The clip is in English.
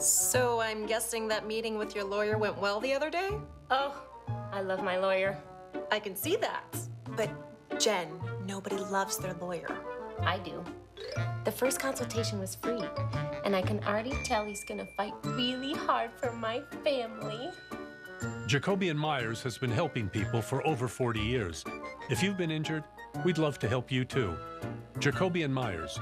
So I'm guessing that meeting with your lawyer went well the other day? Oh, I love my lawyer. I can see that. But Jen, nobody loves their lawyer. I do. The first consultation was free, and I can already tell he's gonna fight really hard for my family. Jacoby & Meyers has been helping people for over 40 years. If you've been injured, we'd love to help you too. Jacoby & Meyers,